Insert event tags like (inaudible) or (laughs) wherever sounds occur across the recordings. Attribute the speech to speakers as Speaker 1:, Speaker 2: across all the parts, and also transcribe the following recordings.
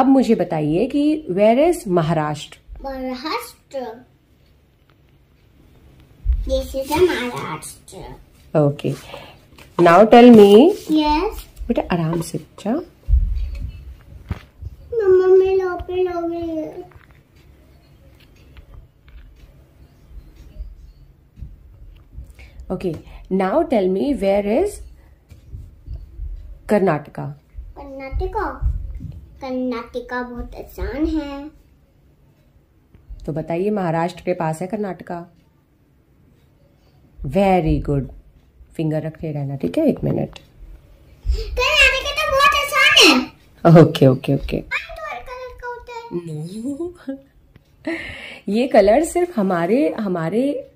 Speaker 1: अब मुझे बताइए कि where is Maharashtra
Speaker 2: Maharashtra this is Maharashtra
Speaker 1: okay now tell me
Speaker 2: yes
Speaker 1: बेटा आराम से बच्चा
Speaker 2: मम्मा मैं लोपे लोगे
Speaker 1: okay now tell me where is Karnataka
Speaker 2: Karnataka Karnataka बहुत आसान है।
Speaker 1: तो बताइए महाराष्ट्र के पास है कर्नाटका? वेरी गुड फिंगर रखे रहना ठीक है? एक मिनट
Speaker 2: कर्नाटका तो बहुत आसान है।
Speaker 1: ओके ओके ओके
Speaker 2: तुम्हारे कलर का होता है। (laughs)
Speaker 1: ये कलर सिर्फ़ हमारे हमारे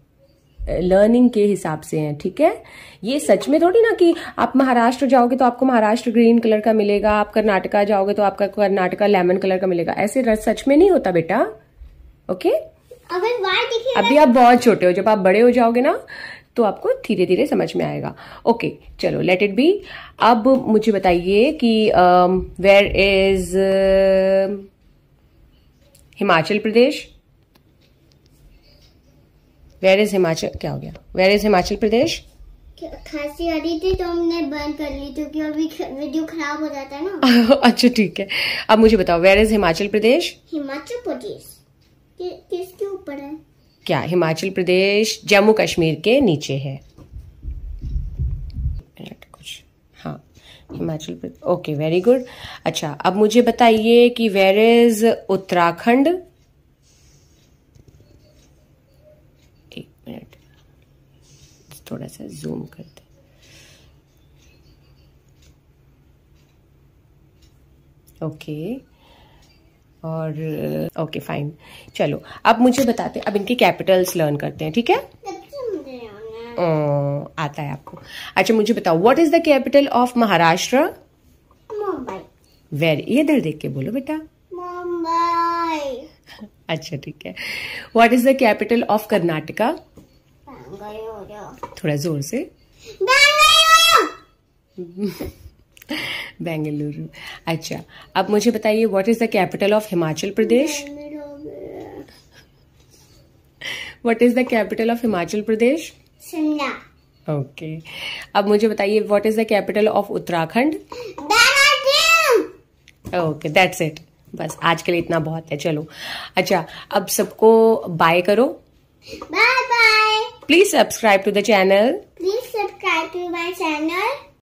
Speaker 1: लर्निंग के हिसाब से हैं ठीक है? ये सच में थोड़ी ना कि आप महाराष्ट्र जाओगे तो आपको महाराष्ट्र ग्रीन कलर का मिलेगा आप कर्नाटका जाओगे तो आपका कर्नाटका लेमन कलर का मिलेगा। ऐसे सच में नहीं होता बेटा ओके?
Speaker 2: अगर
Speaker 1: अभी आप बहुत छोटे हो जब आप बड़े हो जाओगे ना तो आपको धीरे धीरे समझ में आएगा। ओके चलो लेट इट बी अब मुझे बताइए कि where is Himachal Pradesh? Where is Himachal क्या हो गया? वेयर इज़ हिमाचल प्रदेश
Speaker 2: खांसी आ रही थी तो हमने बंद कर ली क्योंकि अभी वीडियो खराब हो जाता है ना। (laughs)
Speaker 1: अच्छा ठीक है। अब मुझे बताओ वेयर इज़ हिमाचल प्रदेश
Speaker 2: हिमाचल प्रदेश। कि, किसके ऊपर है?
Speaker 1: क्या हिमाचल प्रदेश जम्मू कश्मीर के नीचे है। कुछ हाँ Himachal Pradesh okay very good अच्छा अब मुझे बताइए कि वेर इज़ उत्तराखंड? मिनट थोड़ा सा जूम करते। ओके और ओके फाइन चलो अब मुझे बताते अब इनके कैपिटल्स लर्न करते हैं ठीक है। अ, आता है आपको। अच्छा मुझे बताओ what is the capital of Maharashtra
Speaker 2: Mumbai.
Speaker 1: Very ये इधर देख के बोलो बेटा।
Speaker 2: मुंबई।
Speaker 1: अच्छा ठीक है। What is the capital of Karnataka थोड़ा ज़ोर से।
Speaker 2: बेंगलुरु। (laughs)
Speaker 1: बेंगलुरु अच्छा अब मुझे बताइए what is the capital of Himachal Pradesh what is the capital of Himachal Pradesh
Speaker 2: Shimla.
Speaker 1: Okay अब मुझे बताइए what is the capital of Uttarakhand okay that's it बस आज के लिए इतना बहुत है चलो। अच्छा अब सबको बाय करो।
Speaker 2: Bye
Speaker 1: Please subscribe to the channel.
Speaker 2: Please subscribe to my channel.